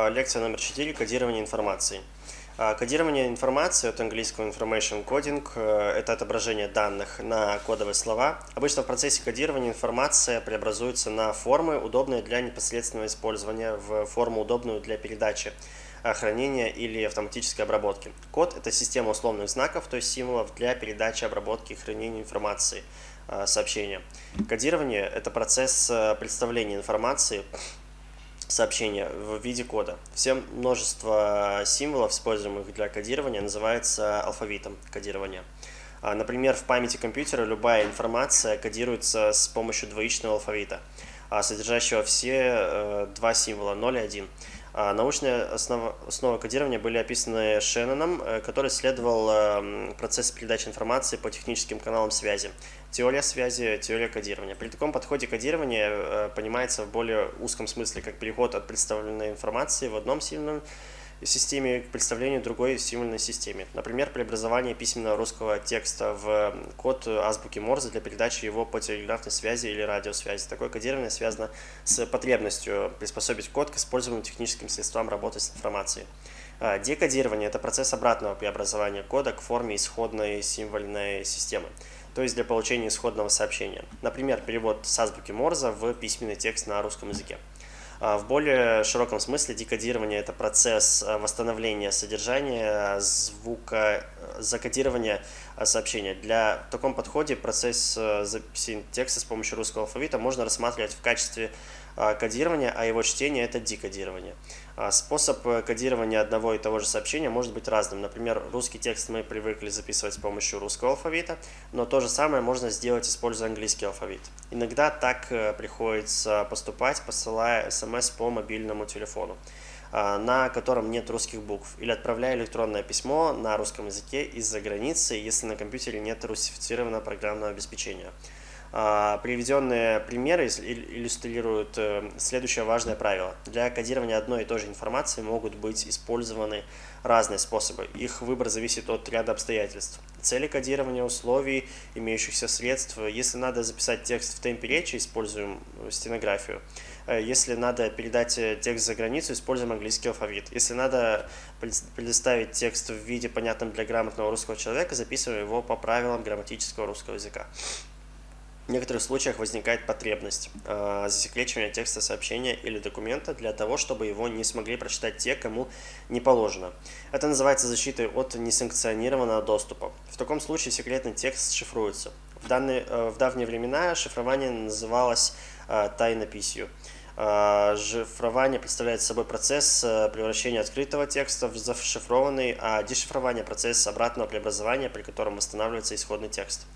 А, лекция номер 4. Кодирование информации. А, кодирование информации от английского information coding э, – это отображение данных на кодовые слова. Обычно в процессе кодирования информация преобразуется на формы, удобные для непосредственного использования, в форму, удобную для передачи хранения или автоматической обработки. Код – это система условных знаков, то есть символов для передачи, обработки и хранения информации, э, сообщения. Кодирование – это процесс э, представления информации сообщения в виде кода. Все множество символов, используемых для кодирования, называется алфавитом кодирования. А, например, в памяти компьютера любая информация кодируется с помощью двоичного алфавита, а, содержащего все э, два символа 0 и 1. А, научные основы, основы кодирования были описаны Шенноном, э, который исследовал эм, процесс передачи информации по техническим каналам связи. Теория связи, теория кодирования. При таком подходе кодирование э, понимается в более узком смысле как переход от представленной информации в одном сильном системе к представлению другой символьной системе. Например, преобразование письменного русского текста в код азбуки Морзе для передачи его по телеграфной связи или радиосвязи. Такое кодирование связано с потребностью приспособить код к использованию техническим средствам работы с информацией. А, декодирование – это процесс обратного преобразования кода к форме исходной символьной системы, то есть для получения исходного сообщения. Например, перевод с азбуки Морзе в письменный текст на русском языке. А, в более широком смысле декодирование – это процесс а, восстановления содержания звука, э, закодирования а, сообщения. Для в таком подходе процесс э, записи текста с помощью русского алфавита можно рассматривать в качестве кодирования, а его чтение – это декодирование. А, способ э, кодирования одного и того же сообщения может быть разным. Например, русский текст мы привыкли записывать с помощью русского алфавита, но то же самое можно сделать, используя английский алфавит. Иногда так э, приходится поступать, посылая смс по мобильному телефону а, на котором нет русских букв, или отправляя электронное письмо на русском языке из-за границы, если на компьютере нет русифицированного программного обеспечения. А, приведенные примеры иллюстрируют э, следующее важное правило. Для кодирования одной и той же информации могут быть использованы разные способы. Их выбор зависит от ряда обстоятельств. Цели кодирования, условий, имеющихся средств. Если надо записать текст в темпе речи, используем стенографию. Э, если надо передать э, текст за границу, используем английский алфавит. Если надо предоставить текст в виде понятном для грамотного русского человека, записываем его по правилам грамматического русского языка. В некоторых случаях возникает потребность э, засекречивания текста сообщения или документа для того, чтобы его не смогли прочитать те, кому не положено. Это называется защитой от несанкционированного доступа. В таком случае секретный текст шифруется. В, данные, э, в давние времена шифрование называлось э, тайнописью. Э, шифрование представляет собой процесс э, превращения открытого текста в зашифрованный, а дешифрование – процесс обратного преобразования, при котором восстанавливается исходный текст.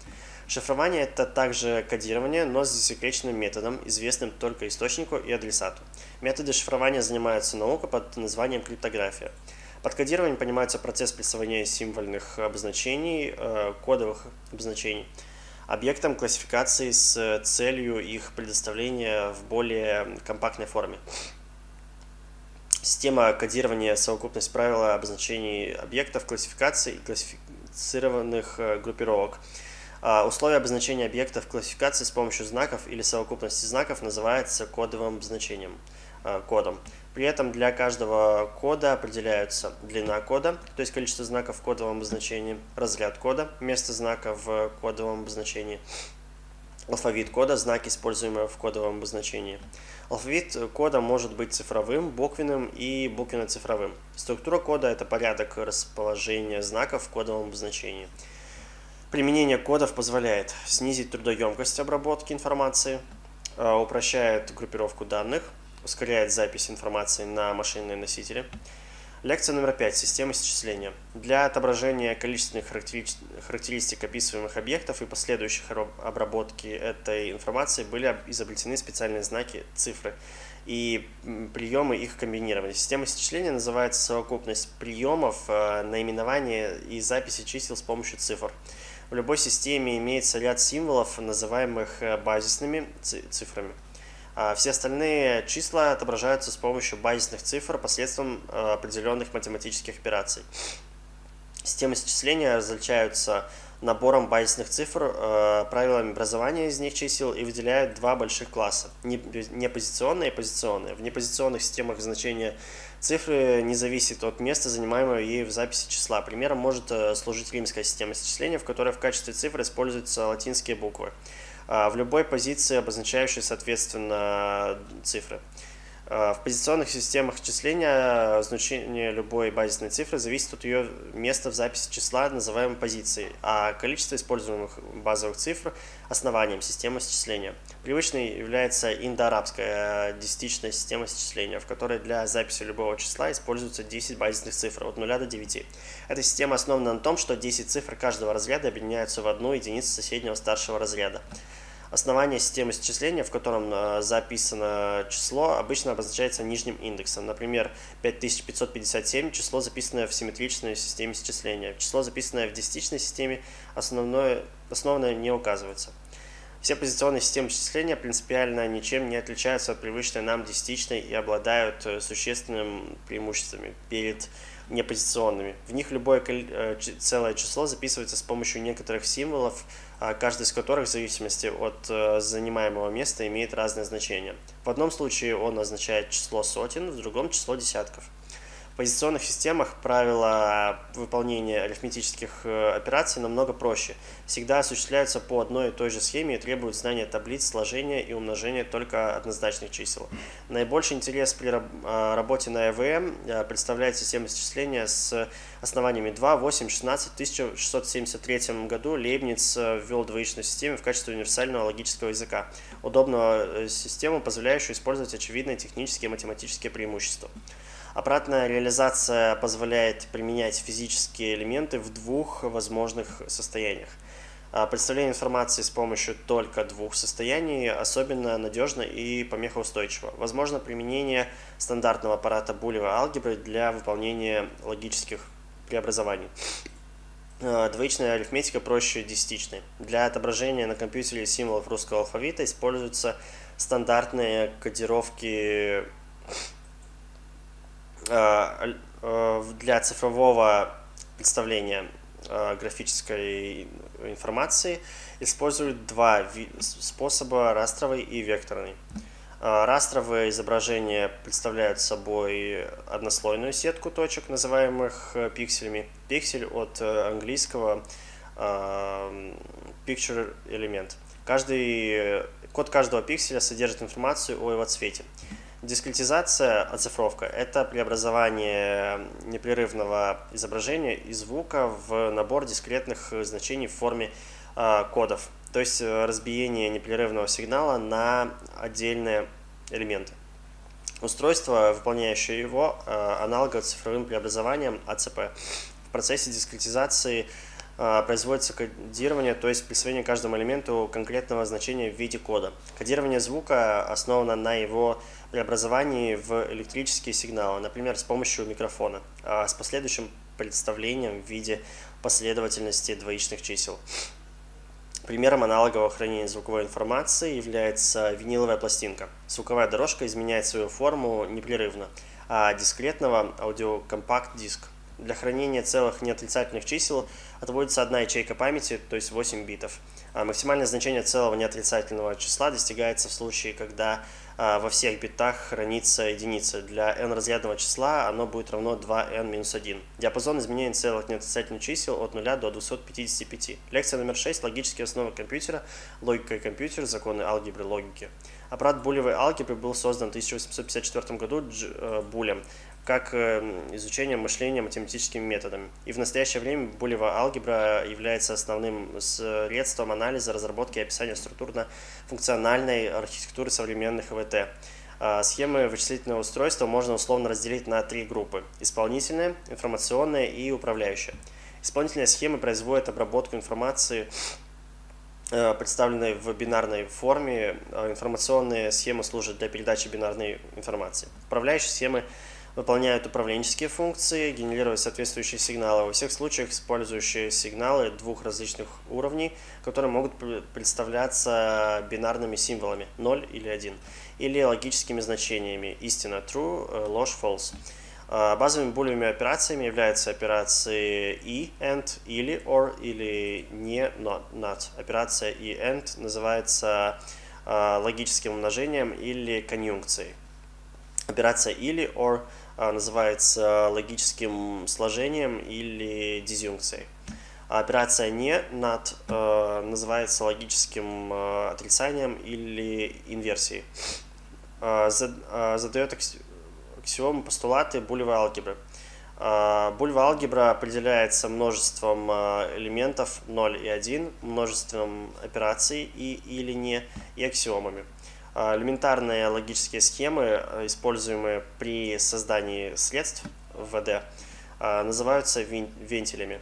Шифрование – это также кодирование, но с засекреченным методом, известным только источнику и адресату. Методы шифрования занимается наука под названием криптография. Под кодированием понимается процесс присвоения символьных обозначений, э, кодовых обозначений, объектам классификации с целью их предоставления в более компактной форме. Система кодирования – совокупность правил обозначений объектов, классификации и классифицированных э, группировок – условие обозначения объектов классификации с помощью знаков или совокупности знаков называется кодовым значением, а, кодом. При этом для каждого кода определяются длина кода, то есть количество знаков в кодовом обозначении, разряд кода, место знака в кодовом обозначении, алфавит кода, знаки, используемые в кодовом обозначении. Алфавит кода может быть цифровым, буквенным и буквенно-цифровым. Структура кода – это порядок расположения знаков в кодовом обозначении. Применение кодов позволяет снизить трудоемкость обработки информации, э, упрощает группировку данных, ускоряет запись информации на машинные носители. Лекция номер пять. Система счисления. Для отображения количественных характеристик описываемых объектов и последующих обработки этой информации были изобретены специальные знаки, цифры и приемы их комбинирования. Система счисления называется совокупность приемов, э, наименования и записи чисел с помощью цифр. В любой системе имеется ряд символов, называемых э, базисными цифрами. А все остальные числа отображаются с помощью базисных цифр посредством э, определенных математических операций. Системы счисления различаются набором базисных цифр, э, правилами образования из них чисел и выделяют два больших класса – непозиционные и позиционные. В непозиционных системах значение цифры не зависит от места, занимаемого ею в записи числа. Примером может э, служить римская система исчисления, в которой в качестве цифр используются латинские буквы, а в любой позиции обозначающей, соответственно, цифры. Э, в позиционных системах числения значение любой базисной цифры зависит от ее места в записи числа, называемой позицией, а количество используемых базовых цифр – основанием системы счисления. Привычной является индоарабская э, десятичная система счисления, в которой для записи любого числа используется 10 базисных цифр от 0 до 9. Эта система основана на том, что 10 цифр каждого разряда объединяются в одну единицу соседнего старшего разряда. Основание системы счисления, в котором э, записано число, обычно обозначается нижним индексом. Например, 5557 – число, записанное в симметричной системе счисления. Число, записанное в десятичной системе, основное, основное не указывается. Все позиционные системы счисления принципиально ничем не отличаются от привычной нам десятичной и обладают э, существенными преимуществами перед непозиционными. В них любое э, целое число записывается с помощью некоторых символов, каждый из которых в зависимости от э, занимаемого места имеет разное значение. В одном случае он означает число сотен, в другом число десятков. В позиционных системах правила выполнения арифметических э, операций намного проще. Всегда осуществляются по одной и той же схеме и требуют знания таблиц, сложения и умножения только однозначных чисел. Наибольший интерес при а, работе на ЭВМ э, представляет система исчисления с основаниями 2, 8, 16. В 1673 году Лейбниц э, ввел двоичную систему в качестве универсального логического языка, удобную систему, позволяющую использовать очевидные технические и математические преимущества. Обратная реализация позволяет применять физические элементы в двух возможных состояниях. А представление информации с помощью только двух состояний особенно надежно и помехоустойчиво. Возможно применение стандартного аппарата булевой алгебры для выполнения логических преобразований. А, двоичная арифметика проще десятичной. Для отображения на компьютере символов русского алфавита используются стандартные кодировки для цифрового представления э, графической информации используют два способа, растровый и векторный. Растровые изображения представляют собой однослойную сетку точек, называемых пикселями. Пиксель от английского picture element. Каждый, код каждого пикселя содержит информацию о его цвете. Дискретизация, оцифровка – это преобразование непрерывного изображения и звука в набор дискретных значений в форме э, кодов, то есть э, разбиение непрерывного сигнала на отдельные элементы. Устройство, выполняющее его, э, аналогово цифровым преобразованием АЦП. В процессе дискретизации производится кодирование, то есть присвоение каждому элементу конкретного значения в виде кода. Кодирование звука основано на его преобразовании в электрические сигналы, например, с помощью микрофона, а с последующим представлением в виде последовательности двоичных чисел. Примером аналогового хранения звуковой информации является виниловая пластинка. Звуковая дорожка изменяет свою форму непрерывно, а дискретного аудиокомпакт-диск. Для хранения целых неотрицательных чисел отводится одна ячейка памяти, то есть 8 битов. А максимальное значение целого неотрицательного числа достигается в случае, когда а, во всех битах хранится единица. Для n разрядного числа оно будет равно 2n-1. Диапазон изменений целых неотрицательных чисел от 0 до 255. Лекция номер 6. Логические основы компьютера. Логика и компьютер. Законы алгебры логики. Аппарат булевой алгебры был создан в 1854 году Дж, э, Булем как эм, изучение мышления математическими методами. И в настоящее время булевая алгебра является основным средством анализа, разработки и описания структурно-функциональной архитектуры современных ИВТ. А, схемы вычислительного устройства можно условно разделить на три группы – исполнительная, информационная и управляющая. Исполнительная схема производит обработку информации э, представленной в бинарной форме. А информационные схемы служат для передачи бинарной информации. Управляющие схемы – выполняют управленческие функции, генерируя соответствующие сигналы, во всех случаях использующие сигналы двух различных уровней, которые могут представляться бинарными символами 0 или 1, или логическими значениями истина true, э, ложь false. Базовыми булевыми операциями являются операции и, and, или, or, или не, not. not. Операция и, and называется логическим умножением или конъюнкцией. Операция или, or называется логическим сложением или дизъюнкцией. А операция не not называется логическим отрицанием или инверсией. Задает аксиомы, постулаты булевой алгебры. А, булевая алгебра определяется множеством а, элементов 0 и 1, множеством операций и или не, и аксиомами. А, элементарные логические схемы, используемые при создании средств ВД, называются вентилями.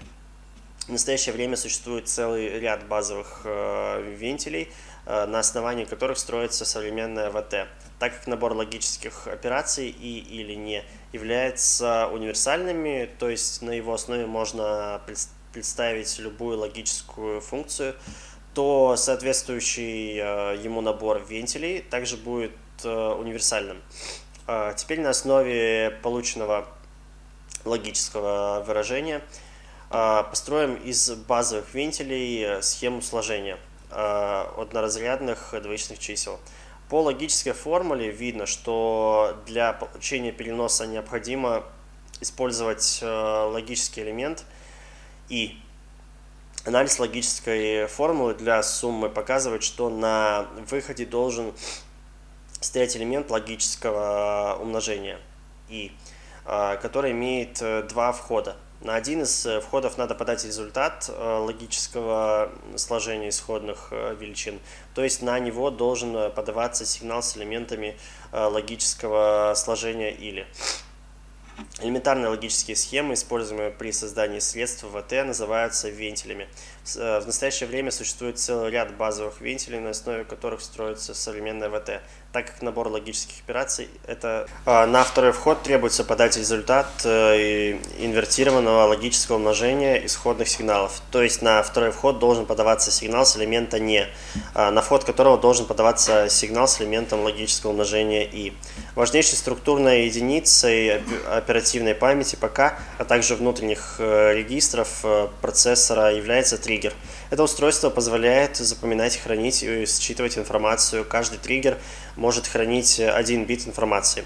В настоящее время существует целый ряд базовых вентилей, на основании которых строится современная ВТ так как набор логических операций и или не является универсальными, то есть на его основе можно представить любую логическую функцию, то соответствующий э, ему набор вентилей также будет э, универсальным. А теперь на основе полученного логического выражения э, построим из базовых вентилей схему сложения одноразрядных двоичных чисел. По логической формуле видно, что для получения переноса необходимо использовать логический элемент и анализ логической формулы для суммы показывает, что на выходе должен стоять элемент логического умножения и э, который имеет э, два входа. На один из э, входов надо подать результат э, логического сложения исходных э, величин, то есть на него должен подаваться сигнал с элементами логического сложения или. Элементарные логические схемы, используемые при создании средств ВТ, называются вентилями. В настоящее время существует целый ряд базовых вентилей, на основе которых строится современная ВТ так как набор логических операций это а, на второй вход требуется подать результат э, инвертированного логического умножения исходных сигналов. То есть на второй вход должен подаваться сигнал с элемента не, а, на вход которого должен подаваться сигнал с элементом логического умножения и. Важнейшей структурной единицей оперативной памяти ПК, а также внутренних э, регистров э, процессора является триггер. Это устройство позволяет запоминать, хранить и считывать информацию. Каждый триггер может хранить один бит информации.